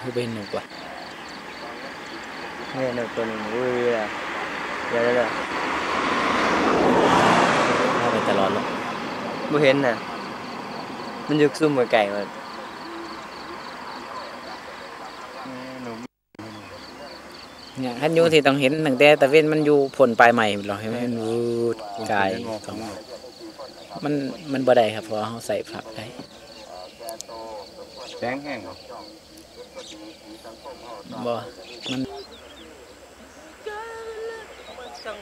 คือเป็นหนุกว่ะเนี่ยหนึ่งตัวหนึ่งอุ้ยอะ เนี่ยขันอยูที่ต้องเห็นตั้งแต่ตะเวนมันอยู่ผลปลายใหม่หรอให้มันวูดกายของมันมันบ่ได้ครับเพราะว่าเขาใส่ผักได้แสงแห้งเหรอบ่มัน ต้อง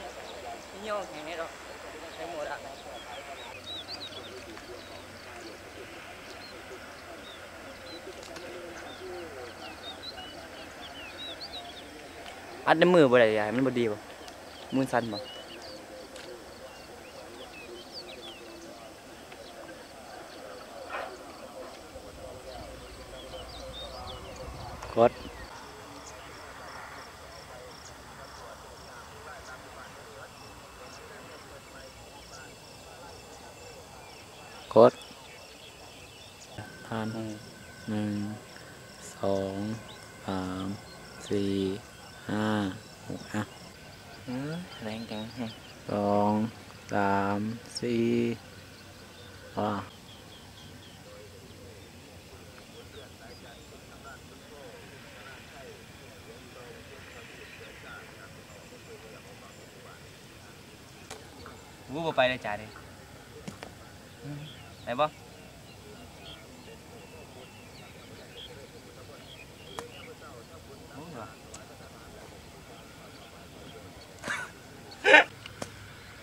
ย่องอย่างนี้หรอใช้หมดอะ อัดในมือบ่ได้ยายมันบ่ดีบ่มือสั่นบ่กดกดผ่านอืมหนึ่งสองสามสี่ ห้าหกอะอืมแรงจังแฮะ สองสามสี่อะ วูบ่ไปเลยจ้าเด้อืมไปบ่โอ้ยว่ะ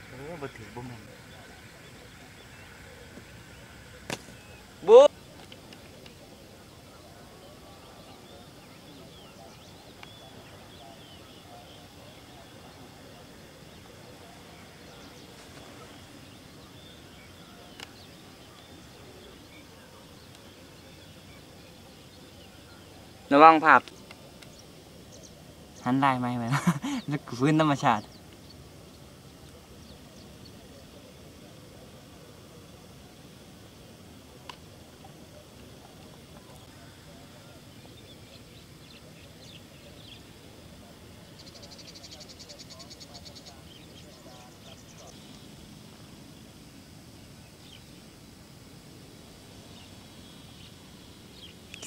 โอ้บ่ถือบ่แม่นบู ระวังผับหันได้ไหมไหมนึกฟื้นธรรมชาติ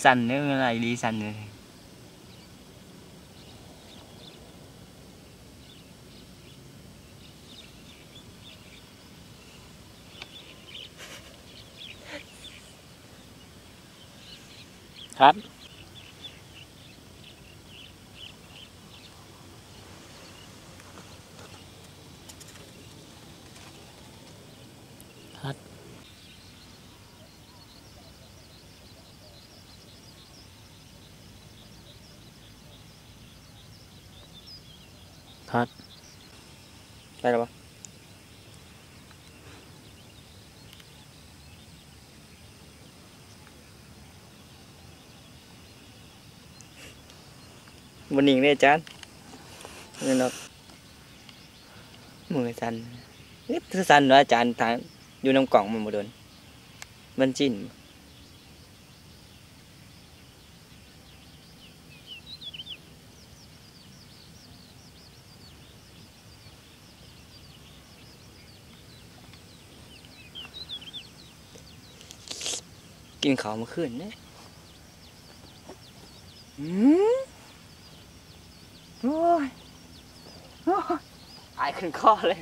สั่นเรื่องอะไรดีสั่นเลยครับครับ ครับได้หรอปะวันนี้เนี่ยจารย์นี่เนาะมือสันนี่สันเนาะอาจารย์ทางอยู่น้ำกล่องมันบ่โดนมันจิ้น กินข้าวเมื่อคืนเนี่ยอืมโอ้ยโอ้ยอายขึ้นคอเลย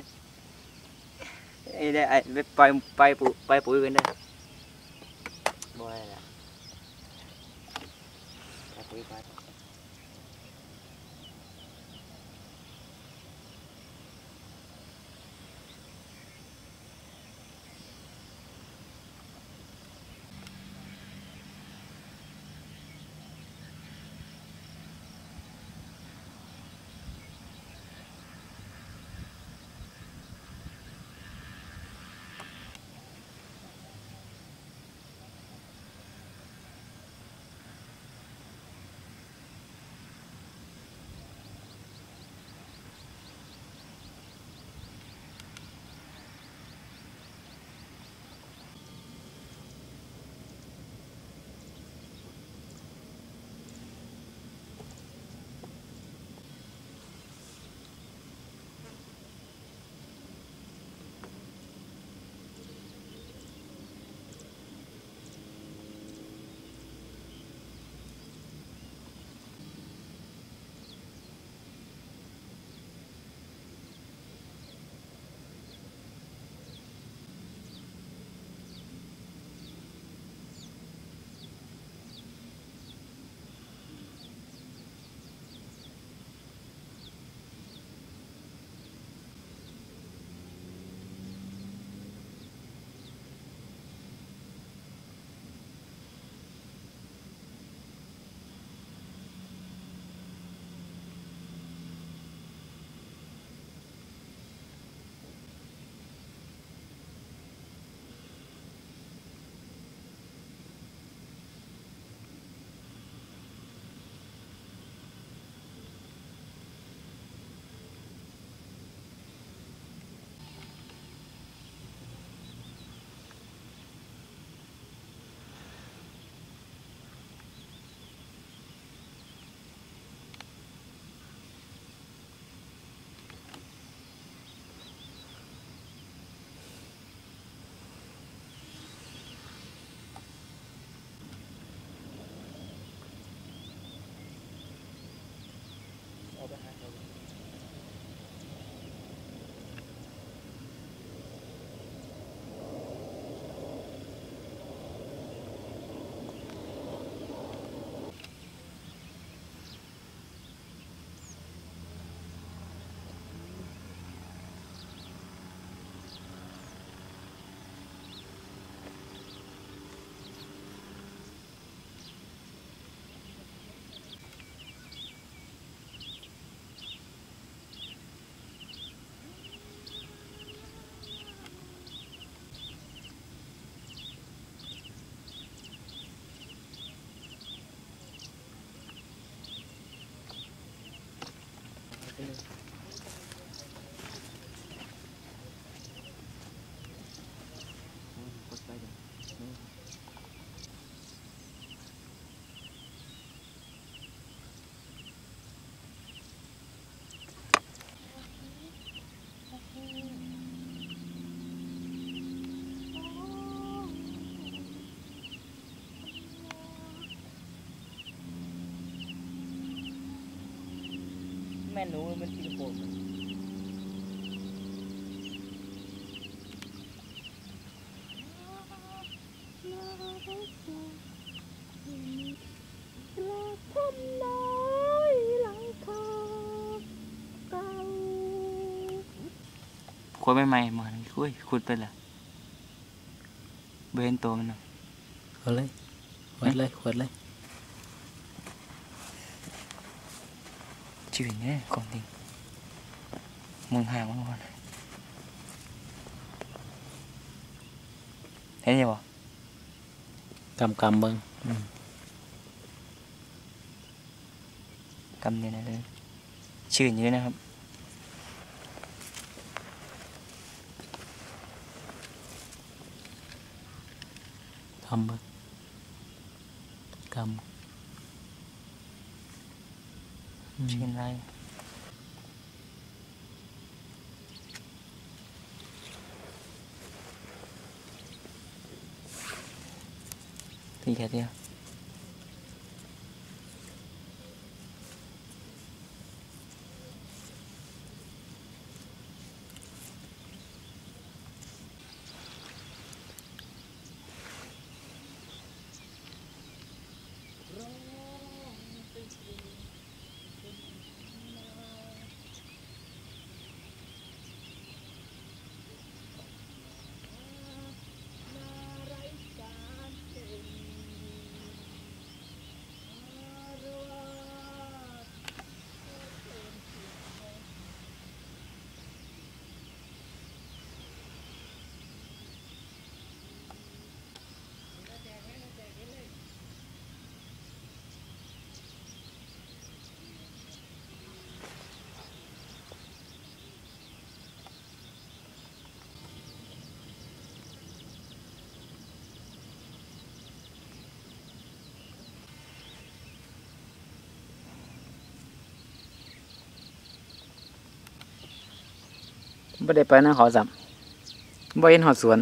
ไอ้ได้ไอ้ไปไปไปปุ๋ยไปปุ๋ยกันได้ แม่หนูมันสิงคโปร์ขวดใหม่ๆมานี่คุยขุดไปละเบเห็นตัวมันเนาะเอาเลยขวดเลยขวดเลย ชีวิตเนี่ยของจริงมึงห่างมึงก่อนเห็นยังบ่ กำกำเบิ่ง กำเนี่ยนะเลยชื่นอยู่ด้วยนะครับ กำเบิ่งกำ ไม่ได้ไปนะขอสับม่เห็นหอสวน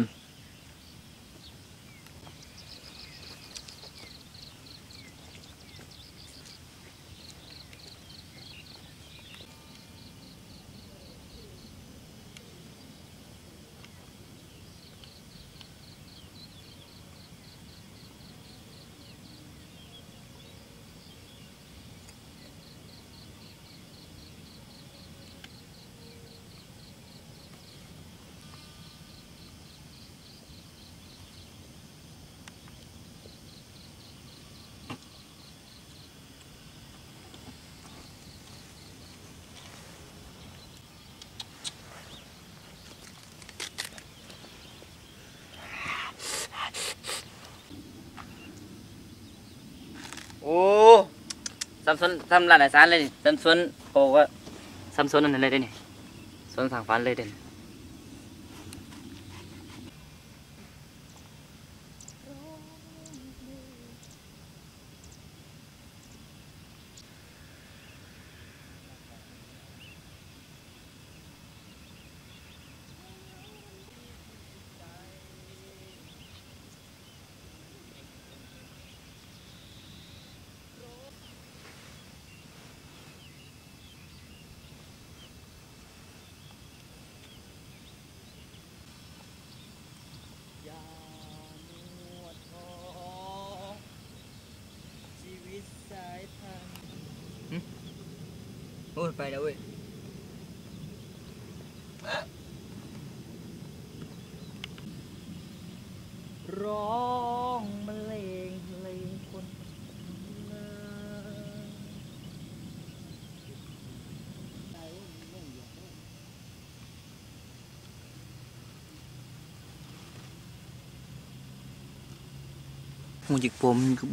โอ้ ซัมซุนทำร้านอาหารเลยซัมซุนโอ้ก็ซัมซุนนั่นเลยเด้นี่สวนสางฟันเลยเด่น อ้ยไปแล้วเว้ยร้อง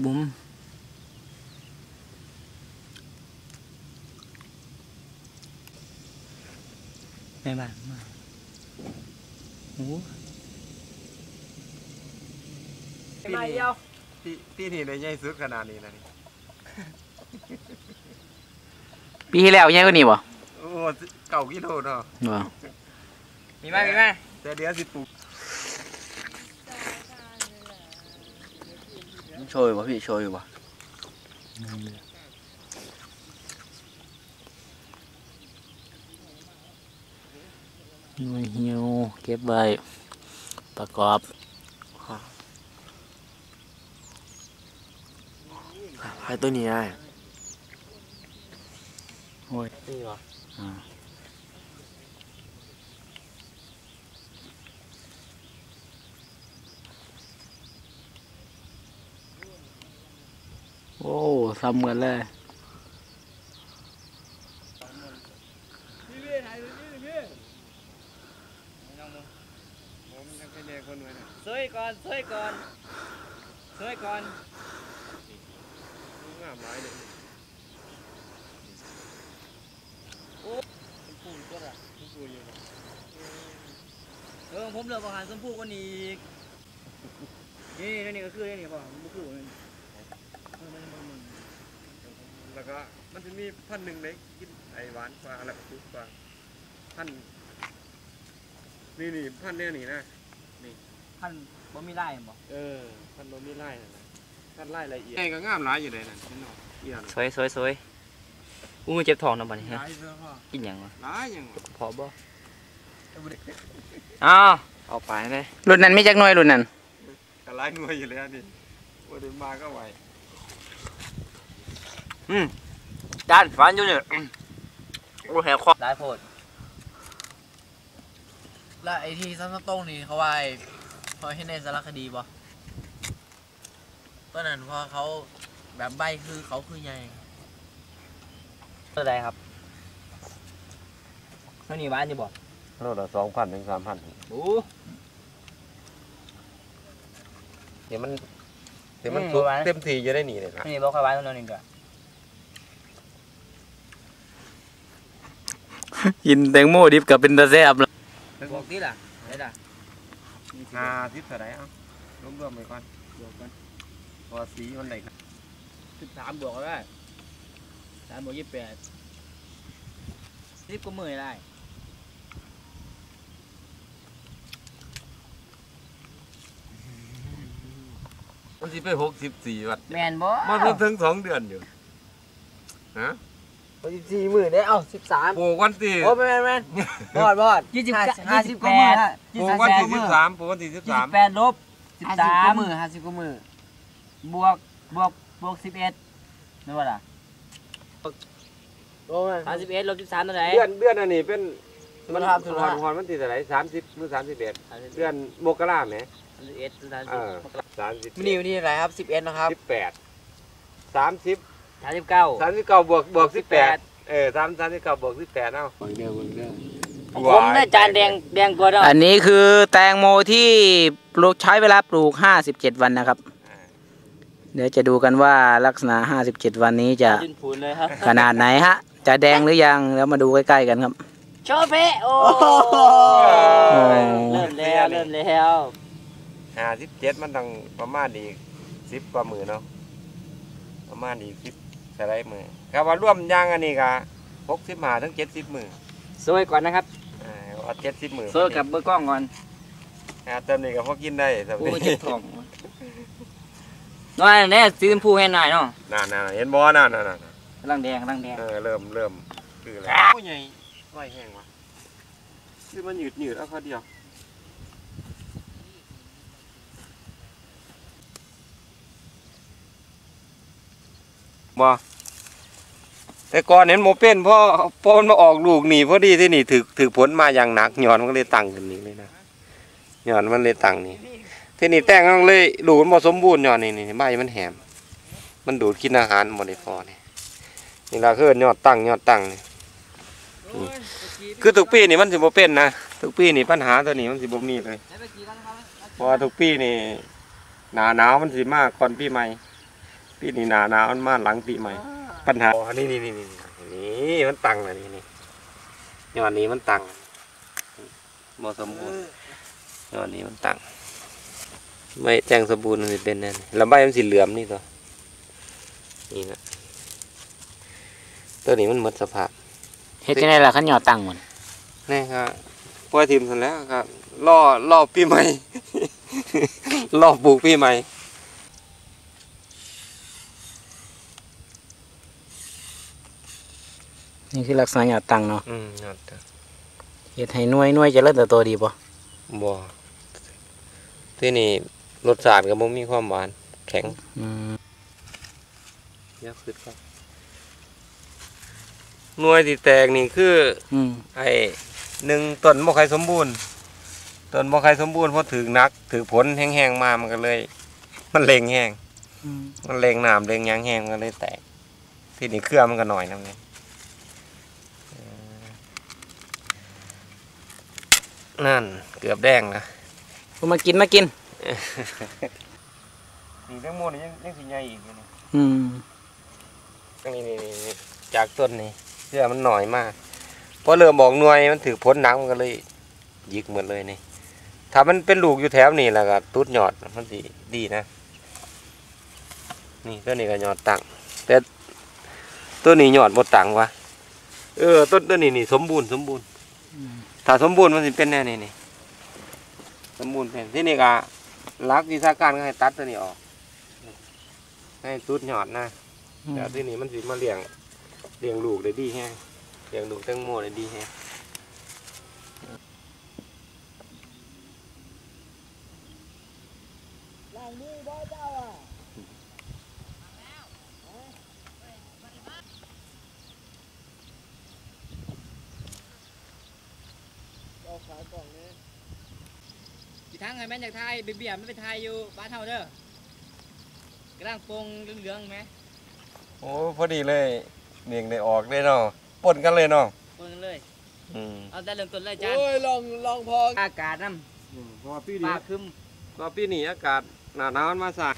บ รรเลงเพลงคนหูจิกผมกับบุ้มแม่บ้านมาโอ้มาเดียวที่ที่นี่ได้ใหญ่สุดขนาดนี้นะนี่ปีที่แล้วใหญ่กว่านี้บ่โอ้เก่ากิโลเนาะบ่มีไหมมีไหมแต่เดี๋ยวสิปลูกโชยบ่พี่โชยบ่ หิวหิว เก็บไว้ประกอบให้ตัวนี้ได้โอ้ยนี่วะอ่าโอ้ซ้ำกันเลย ผมยังเป็นเด็ก คนหนึ่งนะเซยก่อนเซยก่อนเซยก่อนงามหลายเลยพูดก็ได้ทุกตัวอยู่นะเออผมเหลือกอาหารสมพูกว่านี้อีกนี่นี่นี่ก็คือนี่พ่อมันก็คือมันเออมันมันมันแล้วก็มันจะมีพันหนึ่งเล็กกินไอหวานกว่าแล้วก็ทุกกว่าพันนี่นี่พันเนี่ยนี่นะ พันบ่มีไล่บ่เออพันโนมีไล่นะนะพันไล่ละเอียดไอ้ก็งามหลายอยู่เลยนั่นเห็นเนาะเอียนสวยสวยสวยอู้เจ็บท้องนะบัดนี้หลายเสื้อผ้ากินหยังวะหลายอย่างวะพอบ่อ้าวเอาไปเลยรุ่นนั้นมีจักหน่วยรุ่นนั้นก็หลายหน่วยอยู่แล้วนี่วันนี้มาก็ไหวด้านฟันอยู่เนี่ยโอ้แหกคอได้โพดแล้วไอ้ที่ซัมตรงนี่เขาว่าไอ้ พอเห็นในสารคดีบ่ตอนนั้นพอเขาแบบใบคือเขาคือไงเท่าไรครับเท่านี้บ้านอยู่บ่โลละสองพันถึงสามพันโอ้เดี๋ยวมันเดี๋ยวมันอืมสุกประมาณเต็มทีจะได้หนีเลยนะเท่านี้บ่ค่อยบ้านเท่านั้นเด้อกินแตงโมดิบกับเป็นตาแซ่บแล้วบอกติล่ะได้ล่ะ ห้าสิบเท่าไหรเอ้ารวมรวมๆไปก่อนบวกกันพอสีมันได้สิบสามบวกก็ได้สามบวกยี่สิบแปดสิบก็หมื่นได้มันสิไปหกสิบสี่วัดแมนบ่มันเพิ่งถึงสองเดือนอยู่ ฮะ สิบสี่หมื่นได้เอ้าสิบสามปลูกวันที่โอ้แม่นแม่นบอดบอดยี่สิบห้าสิบกว่ามือฮะปลูกวันที่สิบสามปลูกวันที่สิบยี่สาสิมบแปดลบสิบห้าสิบสากว่ามมือห้าสิบกว่ามือบวกบวกบวกสิบเอ็ดนี่ว่าล่ะโอ้แม่นสามสิบเอ็ดลบสิบสามเท่าไหร่เดือนเดือนอันนี้เป็นมันทำธุหระอนหอนวันที่เท่าไหรสามสิบหรือสามสิบเอ็ดเดือนมกราไหมสามสิบเอ็ดสามสิเอบอสามสิบวันนี้วันที่อะไรครับสิบเอ็ดนะครับสิบแปดสามสิบ สามสิบเก้าสามสิบเก้าบวกบวกสิบแปดเออสามสามสิบเก้าบวกสิบแปดเอ้าผมได้จานแดงแดงกว่าเนาะอันนี้คือแตงโมที่ปลูกใช้เวลาปลูก57วันนะครับ เดี๋ยวจะดูกันว่าลักษณะ57วันนี้จะจุนผูนเลยครับขนาดไหนฮะ จะแดงหรือยังแล้วมาดูใกล้ๆกันครับโชว์เพะโอ้โอ้เริ่มแล้วเริ่มแล้วห้าสิบเจ็ดมันต้องประมาณอีกสิบกว่าหมื่นเนาะประมาณอีกสิบ สไลด์มือครับว่าร่วมยางอันนี้ก็หกสิบห้าถึงเจ็ดสิบมือสวยก่อนนะครับอ่าเอาเจ็ดสิบมือสวยกับเบอร์กล้องก่อนอ่าเติมนี่ก็พอกินได้เติมโอ้นี่เจ็บท้องน้อยแน่สีชมพูให้หน่อยเนาะน่าน่าเห็นบ่น่าน่าน่ากำลังแดงกำลังแดงเออเริ่มเริ่มคือแล้วโอ้ยใหญ่ไหวแห้งวะคือมันหยืดหยืดเอาเขาเดียว บ่แต่ก่อนเห็นโมเป็นเพราะเพราะมันมาออกลูกหนีพอดีที่นี่ถือถือผลมาอย่างหนักหย่อนมันก็เลยตั้งขึ้นนี่เลยนะหย่อนมันเลยตั้งนี่ที่นี่แต่งมันเลยดูกมันบ่สมบูรณ์หย่อนนี่นี่ใบมันแหม มันดูดกินอาหารบ่ได้พอนี่นี่ล่ะคือยอดตั้งยอดตั้งนี่คือทุกปีนี่มันสิบ่เป็นนะทุกปีนี่ปัญหาตัวนี้มันสิบ่มีเลยเพราะว่าทุกปีนี่หนาหนาวมันสิมากก่อนปีใหม่ ปีนี้หนาหนาวมันมาหลังปีใหม่ ปัญหาอ๋อนี่นี่นี่นี่นี่มันตังนะนี่นี่ยอดนี้มันตังบ่สมบูรณ์ยอดนี้มันตังไม่แจ้งสมบูรณ์มันสิเป็นนั่นแล้วใบมันสีเหลือมนี่ตัวนี่นะตัวนี้มันหมดสภาพเฮ็ดจังไดล่ะคันหยอดตั้งมันนี่ครับปล่อยทีมเสร็จแล้วครับล่อล่อปีใหม่ล่อปลูกปีใหม่ นี่คือลักษณะหยอดตั้งเนาะอืมยอดครับเฮ็ดให้หน่วยหน่วยเจะเริ่มเติบโตดีบ่บ่ที่นี่รสชาติก็บ่มีความหวาน แข็งอืมยากขึ้นครับหน่วยที่แตกนี่คืออืมไอ้หนึ่งต้นบ่ค่อยสมบูรณ์ต้นบ่ค่อยสมบูรณ์เพราะถือนัก ถือผลแห้งๆมามันก็เลย มันเล็งแห้งอืมมันเล็งน้ำเล็งหยางแห้งมันก็เลยแตก ที่นี่เครือมันก็หน่อยนํไงเอ นั่นเกือบแดงนะเอามากินมากินนี่แตงโมนี่ยังยังสิใหญ่อีกอยู่นี่อืมนี่นี่นี่นี่จากต้นนี่เชื่อมันหน่อยมากเพราะเริ่มบอกหน่วยมันถือผลหนักมันก็เลยหยิกหมดเลยนี่ ถ้ามันเป็นลูกอยู่แถวนี่แล้วก็ตุดยอดมันสิดีนะ นี่ต้นนี้ก็ยอดตังแต่ต้นนี้ยอดหมดตังวะเออต้นต้นนี้นี่สมบูรณ์สมบูรณ์ ถ้าสมบูรณ์มันสิเป็นแน่นี่นี่สมบูรณ์เป็นที่นี่ก็รักวิชาการก็ให้ตัดตัวนี้ออก ให้ตุดยอดนะแต่ที่นี่มันสิมาเลี้ยงเลี้ยงลูกได้ดีแฮงเลี้ยงลูกแตงโมได้ดีแฮง กี่ทั้งไงแม่นจากไทยเบียร์ไม่เป็นไทยอยู่บ้านเฮาเด้อกระด้างโปงเหลืองๆไหมโอ้พอดีเลยเลี้ยงได้ออกได้เนาะปนกันเลยเนาะโปงกันเลยอืมเอาแต่เริ่มต้นเลยจ้าโอ้ยลองลองพออากาศน้เพราะว่าปีำนี้ฟ้าครึมว่าปีนี้อากาศหนาหนาวมันมาสาก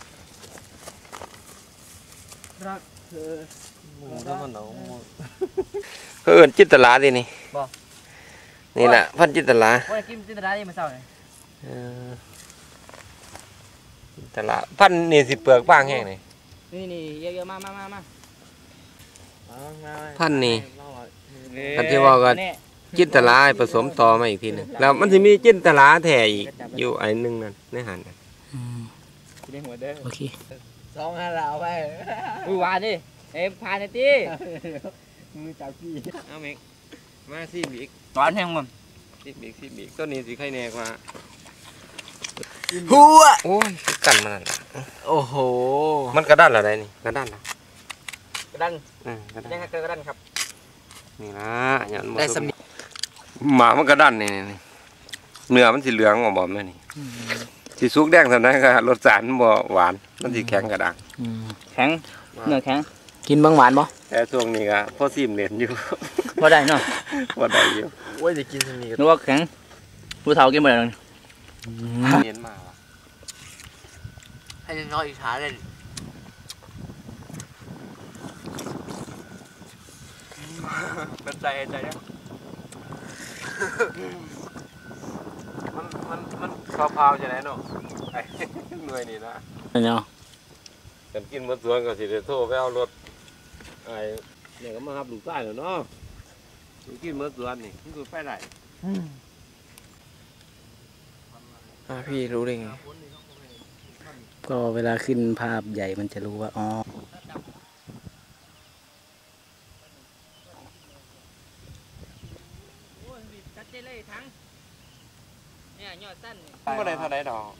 รักเธอเพิ่นจินตลาดินี่นี่แหละพันจินตลาว่ากินจินตนาได้มาเศร้าเลย เออจินตลาพันนี่สิเปลือกบ้างแห้งนี่นี่นี่เยอะๆมามามามาพันนี่อันที่ว่าก็เนี่ยจินตลาให้ผสมต่อมาอีกทีหนึงแล้วมันจะมีจินตลาแท้อีกอยู่อันหนึงนั่นในหันน่ะอืมกินได้หัวเด้อโอเคสองห้าเราไปอุ้ยหวานดิเอ็มพานหน่อยดิมือจับพี่เอาเมกมาซีบีกหวานแห้งมันซีบีกซีบีกต้นนี้สิไข่แน่กว่า หัวโอ้ยคือกันมันนั่นล่ะโอ้โห มันกระด้านอะไรนี่กระด้านนะกระดันอืมกระด้านยังไงกระดันครับนี่นะอย่างมันได้สำนีหมามันกระด้านนี่นี่นี่เนื้อมันสีเหลืองออกบอมเลยนี่สีสุกแดงเท่านั้นก็รสชาติมันบ่หวานมันสีแข็งกระด้างอืมแข็งเนื้อแข็งกินเบางหวานบ่แต่ช่วงนี้ก็พ่อซิมเหรียญอยู่พอได้เนาะว่าได้อยู่โอ้ยจะกินสนิทนึกว่าแข็งผู้เฒ่ากินบ่ได้หรอก เหรียญมาวะให้น้อยอิจฉาเลยเป็นใจใจเนี่ยมันมันมันพาวๆจะไหนเนาะไอ้หน่วยนี่นะเนาะกันกินหมดสวนก็สิได้โทรไปเอารถไอ้เนี่ยก็มารับลูกชายแล้วเนาะกินหมดสวนนี่มันคือไปไหน อ่าพี่รู้ได้ไงก็เวลาขึ้นภาพใหญ่มันจะรู้ว่าอ๋อชัดเจนเลยทั้งเนี่ยยอดสั้นนี่บ่ได้เท่าใดดอก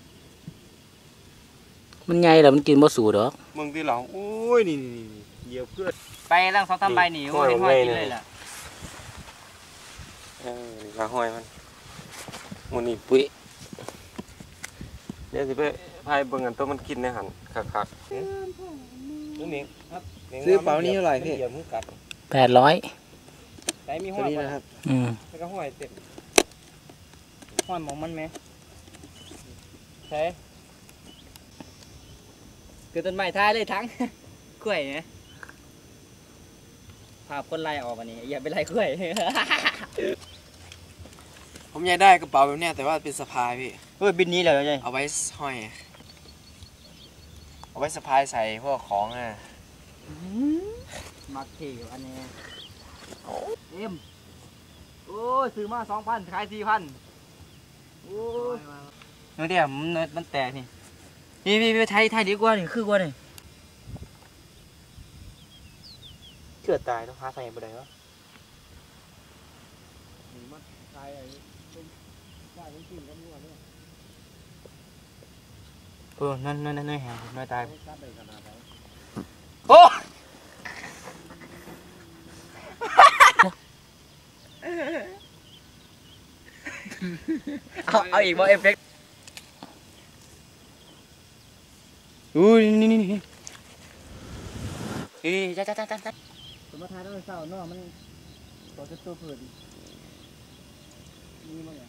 มันใหญ่แล้วมันกินบ่สูดอกมึงที่หลังโอ้ยนี่นี่นี่เหยียบเพื่อนไปร่างสองทำใบหนีห้อยโอ้ยผมห้อยไงกินเนี่ยเลยล่ะเออนี่ปลาห้อยมันมันนี่ปุ้ย เดี๋ยวสิไปพายเบิ่งกันตัวมันกินในหันคักๆนี่นี่ครับซื้อเป๋านี้เท่าไหร่พี่เหยียบมือกัดแปดร้อยแต่มีตัห้วอยนี้นะครับ อืมแล้วก็ห้อยเต็มห้อยหมองมันไหมใช่คือต้นไม้ท้ายเลยทั้งกล้วยเนี่ยภาพคนไล่ออกอันนี้ อย่าไปไล่กล้วย ผมอยากได้กระเป๋าแบบเนี้ยแต่ว่าเป็นสะพายพี่ เฮ้ยบินนี้เลยใช่เอาไว้ห้อย เอาไว้สะพายใส่พวกของอะมักเที่ยวอันนี้เอ็มโอ้ยซื้อมาสองพันขายสี่พันโอ้ยนี่เดี๋ยวมันมันแตกนี่นี่พี่พี่ไทยไทยดีกว่านี่คือกว่านี่เกิดตายต้องหาใส่บ่ได้วะ เออนั่นนั่นนั่นนั่แหงน้อยตายโอ้เอาเอาอีกบ่เอฟเฟกต์อุ้ยนี่นี่นี่นี่จ้าจ้าจ้าจ้าจ้าสมมติทายต้องเศร้าเนาะมันตัวจะตัวเผื่อดีมั้งเนี่ย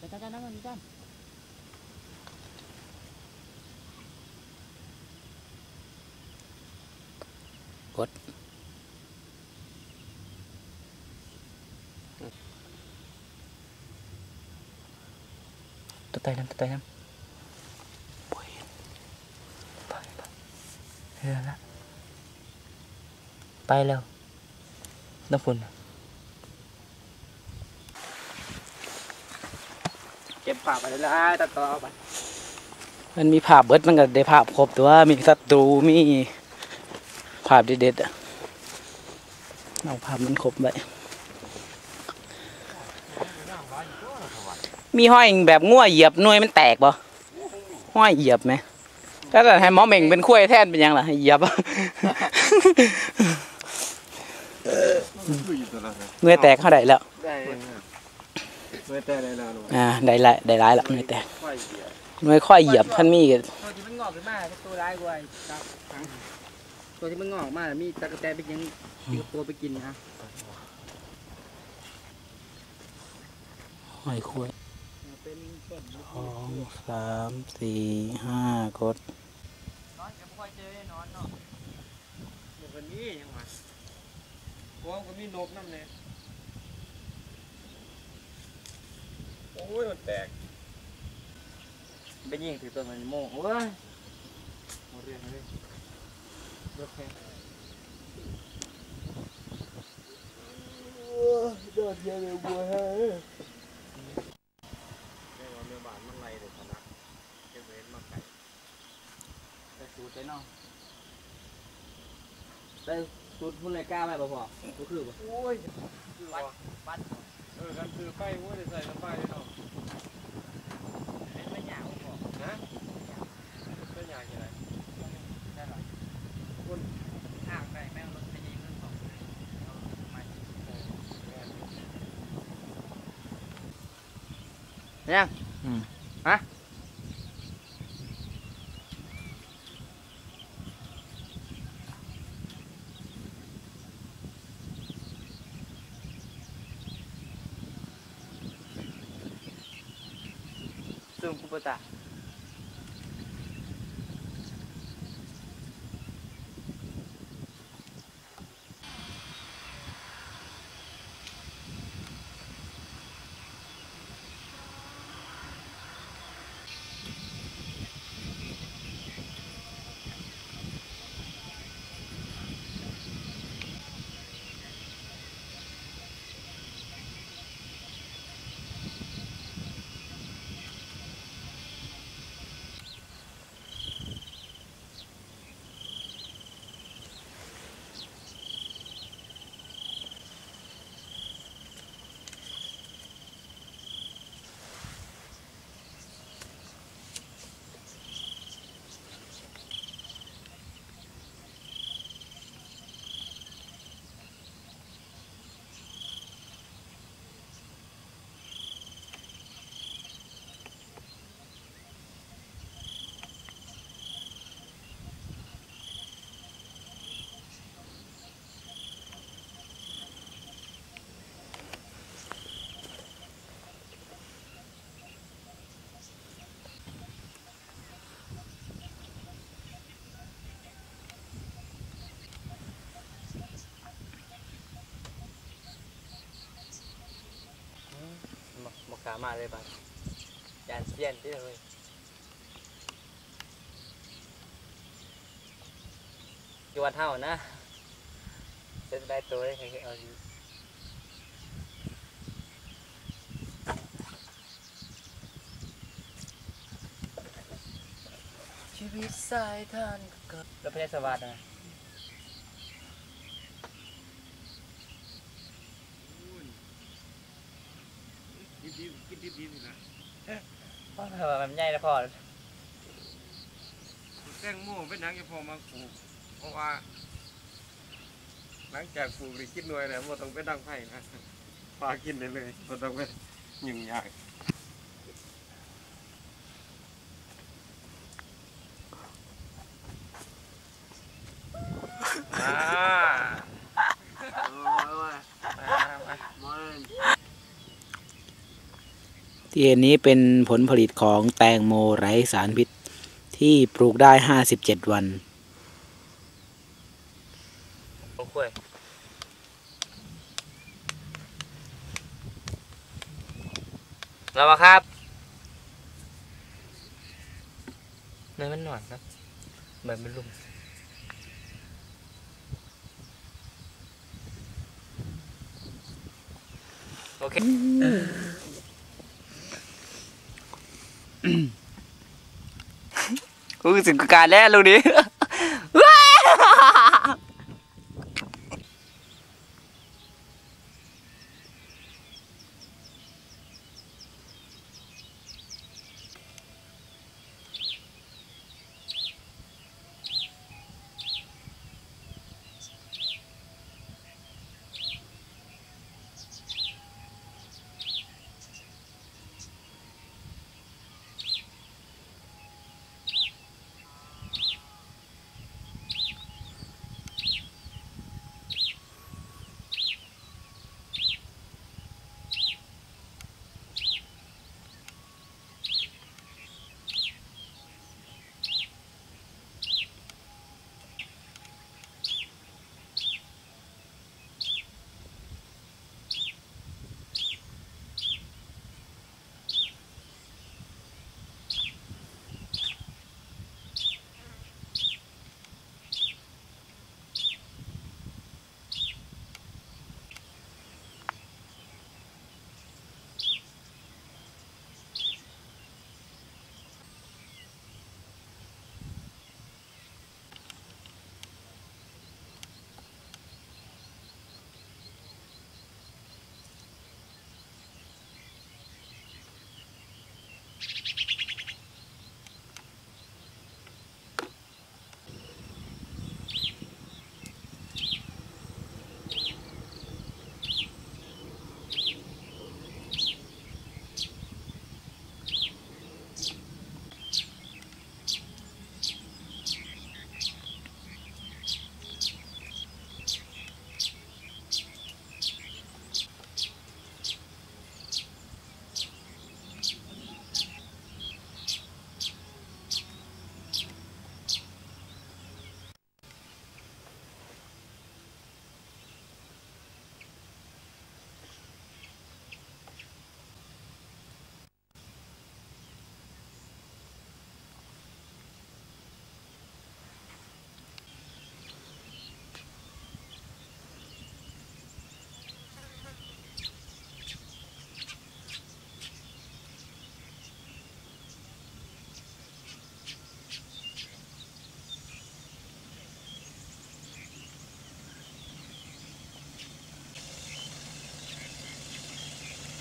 จ้าจ้าจ้านั่งมันจ้าตัวไตน้ำตัวไตน้ำปุ้ยไปไปเรือะไปแล้วน้ำฝนเก็บปากไปเลยละตัดต่อไปมันมีภาพเบิดมันก็ได้ภาพครบตัวมีศัตรูมีภาพเด็ดๆอะเอาภาพมันครบไว้มีห้อยแบบง่วเหยียบหน่วยมันแตกบ่ห้อยเหยียบไหมถ้าแต่ให้หมอเม่งเป็นขั้วยแทนเป็นยังล่ะเหยียบหน่วยแตกเท่าไดแล้ว ได้ไม่แต่ได้แล้วหนูอ่าได้ละได้ร้ายละหน่วยแตกห้อยเหยียบหน่วยค่อยเหยียบพันมีก็ตัวที่มันงอกขึ้นมาตัวร้ายกว่าครับตัวที่มันงอกมามีตะกะแตนไปกินตัวไปกินนะห้อยขั้วยสองสามสี่ห้ากดนอนก็ไม่ค่อยเจอแน่นอนเนาะมันมียังไงพวกก็มีนกน้ำเนี่ย โอ้ยมันแตกไปยิงถือตัวมันโม่งโอ้ยหมดเรื่องเลยรถแพงได้ว่าเนื้อบานมันไหลเลยขนาดเก็บเว้นมาไก่ไปสูดไปเนาะไปสูดพุ่นเลยกล้าไปบ่พอก็คือบ่โอ้ยคือว่าเออ กันคือไปโอ้ยได้ใส่น้ำไปเลยเนาะไม่หยาบพอนะเป็นอย่างไรได้หรอคุณห่างไปแม่งรถไปยิงเรื่องของยังอืมฮะซูมกูปะ ตาามาเลยบัดยานเซียนที่เลยอยู่วัดเฮานะเซ็ตได้ตัวเลยให้เอาอยู่ชีวิตสายทานก็แล้วพระสวัสดิ์นะ พ่ออมันใหญ่แล้วพอแตงโมเป็นหนังจะพอมาปลูกเพราะว่า หลังจากปลูกหรือกินหน่วยเนี่ยบ่ต้องไปดังไผ่นะปลากินได้เลยบ่ต้องไปยุ่งยากอ่ามา ที่ เห็นนี้เป็นผลผลิตของแตงโมไร้สารพิษ ที่ปลูกได้ 57 วันโอ้ยเรามาครับเนยมันหน่อนครับเหมือนมันลุ่มโอเค กูถึกการแล้วลูกนี้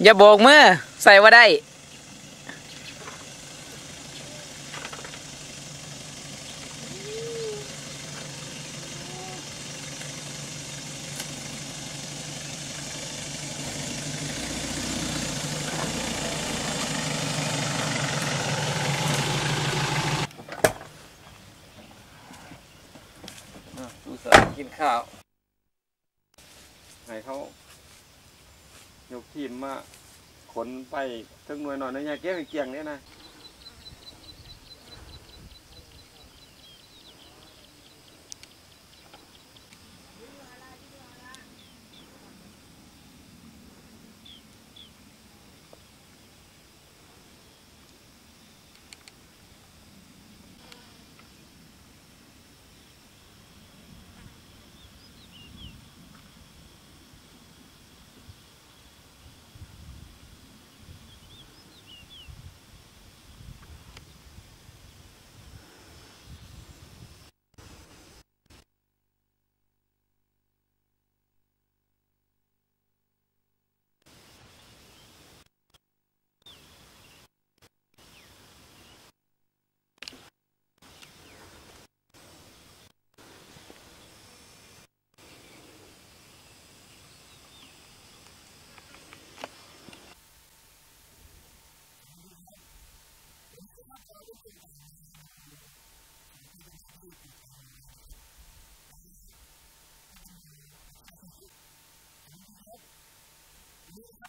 อย่าโบกมือใส่ว่าได้สารกินข้าวให้เขายกทีมมาขนไป ถึงหน่วยหน่ いいですか?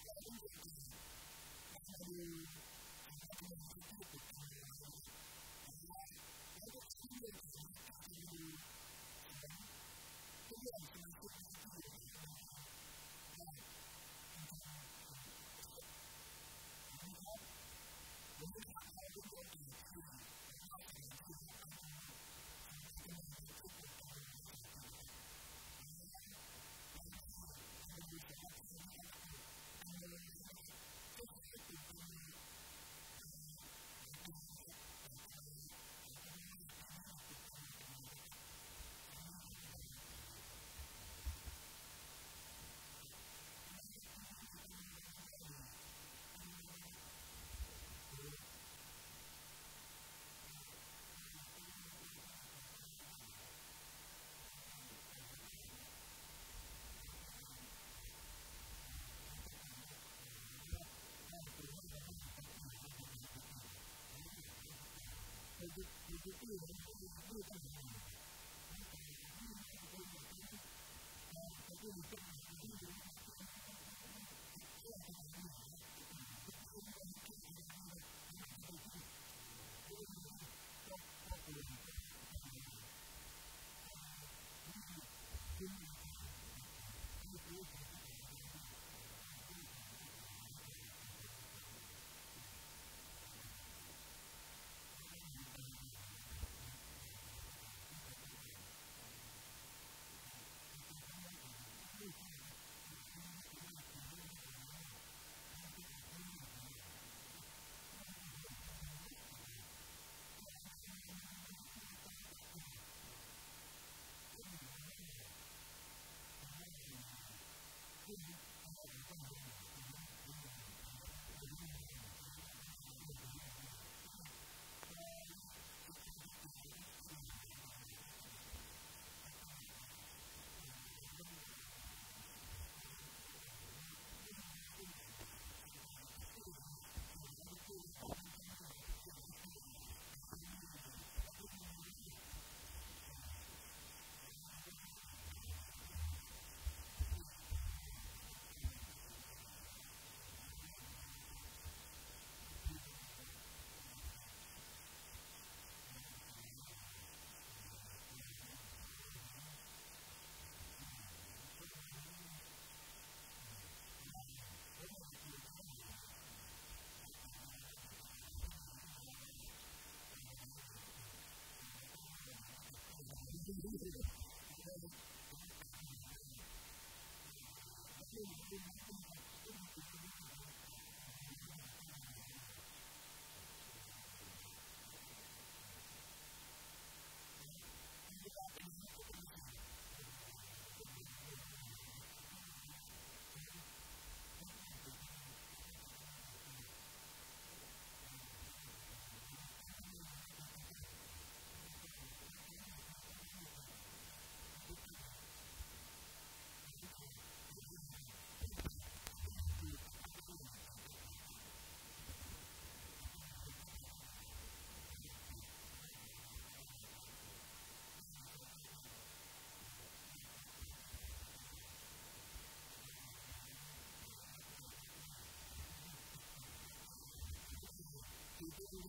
对我们是。我们，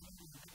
Hallelujah.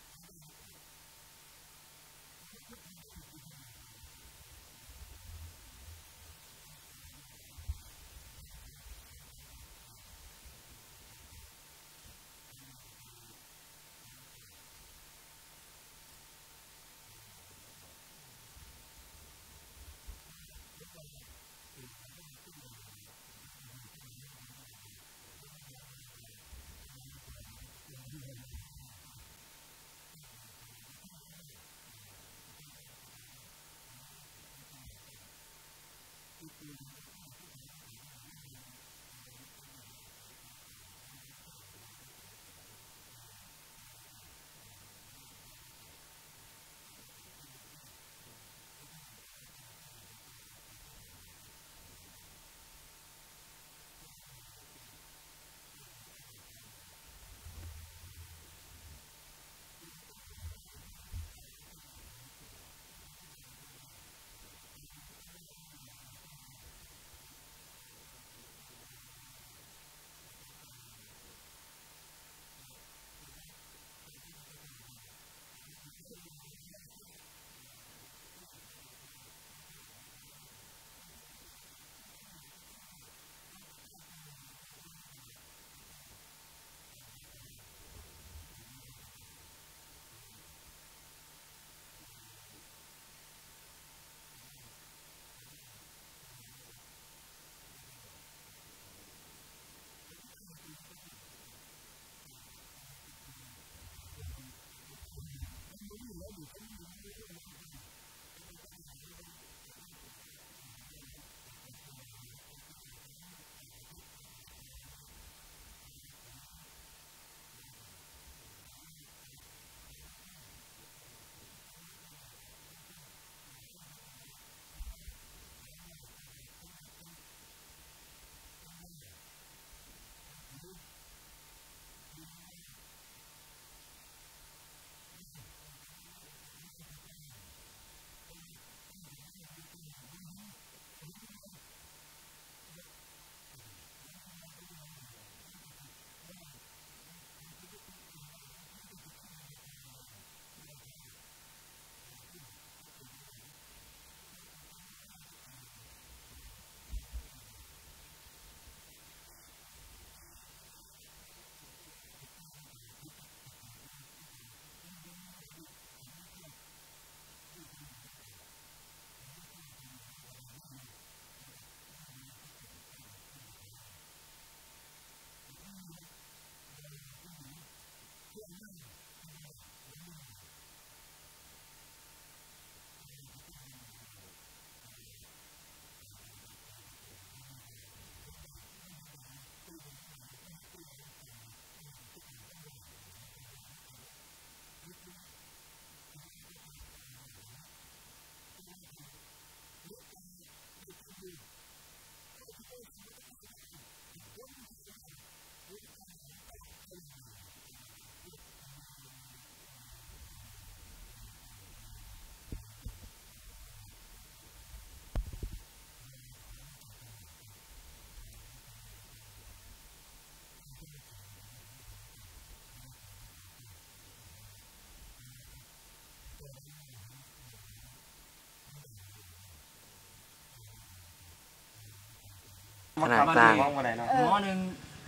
ขนาดกลาง มองบ่ได้เนาะเอหมออหนึ่ง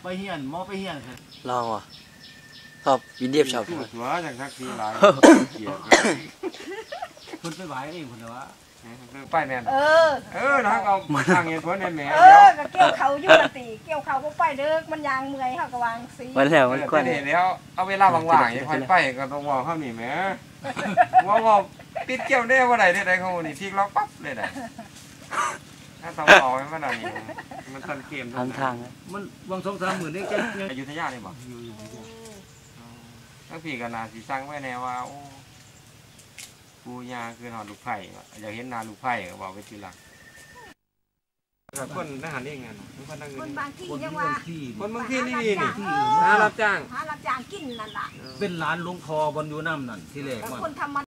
ไปเฮียนหมอไปเฮียนลองว่ะชอบวินเดียบชอบสู้หัวจากทักทีหลายเกียร์คุณไปไหวเองคุณว่าไปแน่นเออ เออนะเอาทางเงินพ้นในแม่เอเดี๋ยวอก็เกี่ยวเขาอยู่ละติเกี่ยวเขาบ่ไปเด้อมันยางเมื่อยเฮาก็วางสิวันแล้วเอมันอก้อนเดี๋ยวเอาเวลาว่างๆอย่าค่อยไปก็ต้องว่าเขานี่แหมว่าว่าปิดเกี่ยวได้ว่าใดได้เขานี่ทิ้งล็อกปั๊บเลยได้ ถ้าต้องเอาให้มันอันนี้มันตันเกมทำทางนะมันวางสองสามหมื่นนี่แกยังอยุธยาเลยบ่ทั้งพี่ก็นาสิสั่งไว้แน่ว่าโอ้ปูยาคือนอนลูกไผ่อยากเห็นนาลูกไผ่ก็บอกไปทีหลังคนทหารเองไงคนนั่งคนเงินบางที่ยังว่าคนบางที่นี่นี่นี่หารับจ้างหารับจ้างกินนั่นล่ะเป็นร้านหลวงพอบนยูน้ำนั่นที่แรกแล้วมันคนธรรม